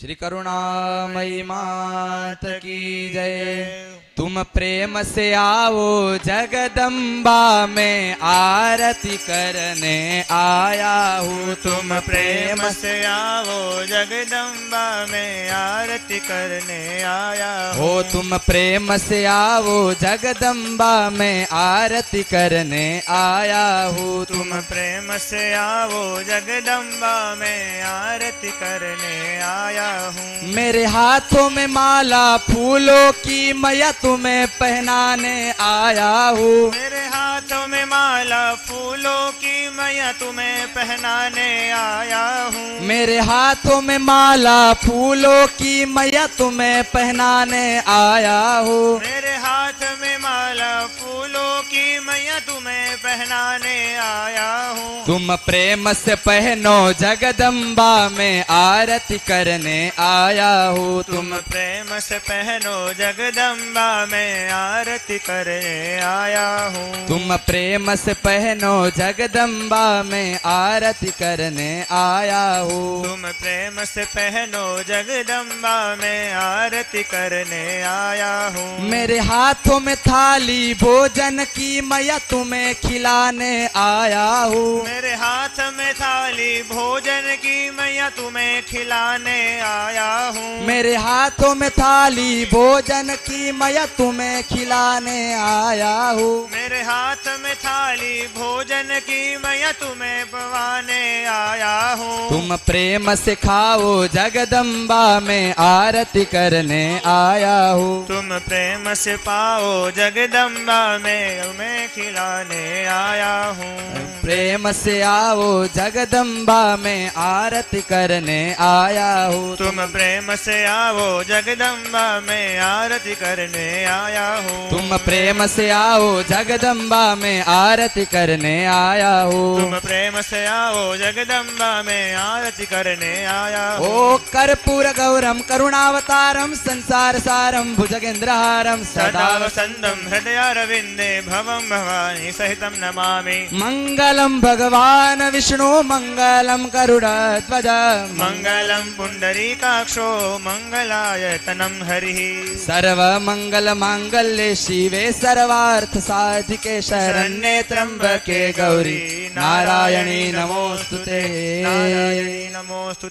श्री करुणामयी मात की जय। तुम प्रेम से आओ जगदम्बा में आरती करने आया हूँ। तुम प्रेम से आओ जगदम्बा में आरती करने आया हो तुम प्रेम से आओ जगदम्बा में आरती करने आया हूँ। तुम प्रेम से आओ जगदम्बा में आरती करने आया हूँ। मेरे हाथों में माला फूलों की मैया तुम्हें पहनाने आया हूँ। मेरे हाथों में माला फूलों की मैया तुम्हें पहनाने आया हूँ। मेरे हाथों में माला फूलों की मैया तुम्हें पहनाने आया हूँ। मेरे हाथ में माला फूलों की मैया तुम्हें पहनाने आया तुम प्रेम से पहनो जगदम्बा में आरती करने आया हूँ तुम। प्रेम से पहनो जगदम्बा में आरती करने आया हूँ। तुम प्रेम से पहनो जगदम्बा में आरती करने आया हूँ। तुम प्रेम से पहनो जगदम्बा में आरती करने आया हूँ। मेरे हाथों में थाली भोजन की मैया तुम्हें खिलाने आया हूँ। मेरे हाथ में थाली भोजन की मैया तुम्हें खिलाने आया हूँ। मेरे हाथों में थाली भोजन की मैया तुम्हें खिलाने आया हूँ। मेरे हाथ में थाली भोजन की मैया तुम्हें पवाने आया हूँ। तुम प्रेम से खाओ जगदम्बा में आरती करने आया हूँ। तुम प्रेम से पाओ जगदम्बा में मैं खिलाने आया हूँ। प्रेम से आओ जगदम्बा में आरती करने आया हूँ। तुम प्रेम से आओ जगदम्बा में आरती करने आया हूँ। तुम प्रेम से आओ जगदम्बा में आरती करने आया हूँ। तुम प्रेम से आओ जगदम्बा में आरती करने आया हूँ। ओ कर्पूर गौरम करुणावतारम संसार सारम भुजगेन्द्रहारम सदा सदा वसन्तम् हृदयारविन्दे भवं भवानी सहितं नमामि। मङ्गलं भगवान् विष्णु मङ्गलं गरुडध्वज मङ्गलं पुण्डरीकाक्षो मङ्गलायतनं हरिः सर्वमङ्गलमाङ्गल्ये शिवे सर्वार्थसाधिके शरण्ये त्र्यम्बके गौरी नारायणी नमोऽस्तु ते नमोऽस्तु